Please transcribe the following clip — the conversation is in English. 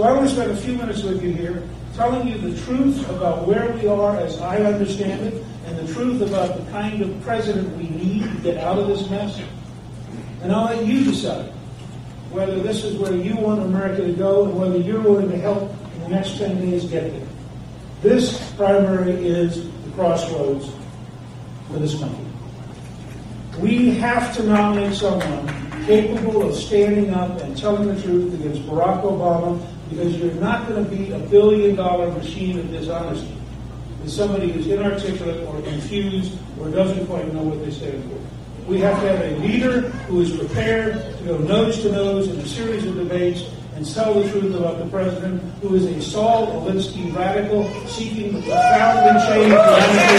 So I want to spend a few minutes with you here telling you the truth about where we are as I understand it, and the truth about the kind of president we need to get out of this mess. And I'll let you decide whether this is where you want America to go and whether you're willing to help in the next 10 days get there. This primary is the crossroads for this country. We have to nominate someone capable of standing up and telling the truth against Barack Obama because you're not going to be a billion dollar machine of dishonesty with somebody who's inarticulate or confused or doesn't quite know what they stand for. We have to have a leader who is prepared to go nose to nose in a series of debates and tell the truth about the president, who is a Saul Alinsky radical seeking to profoundly change.